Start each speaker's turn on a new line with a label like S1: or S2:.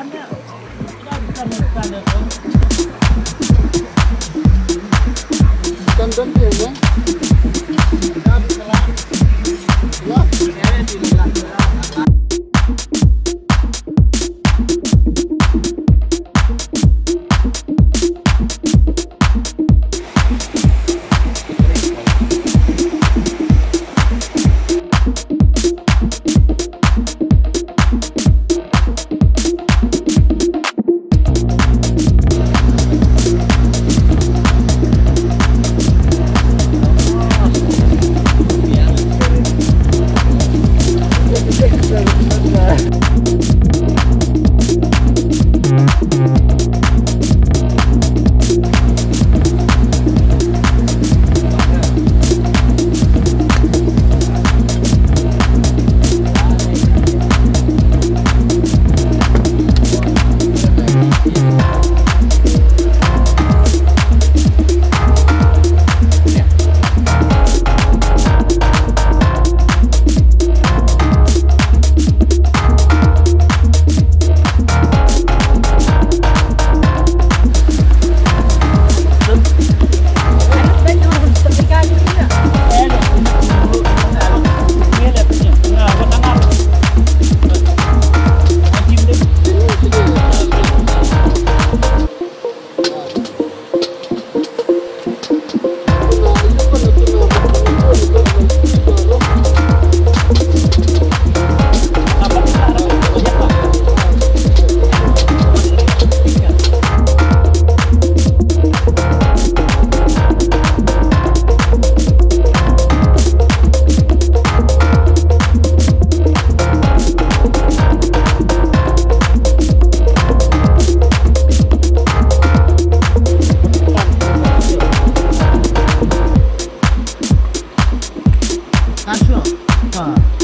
S1: ăn đấy cần cần được không cần
S2: vẫn nhiều đấy
S1: Samba.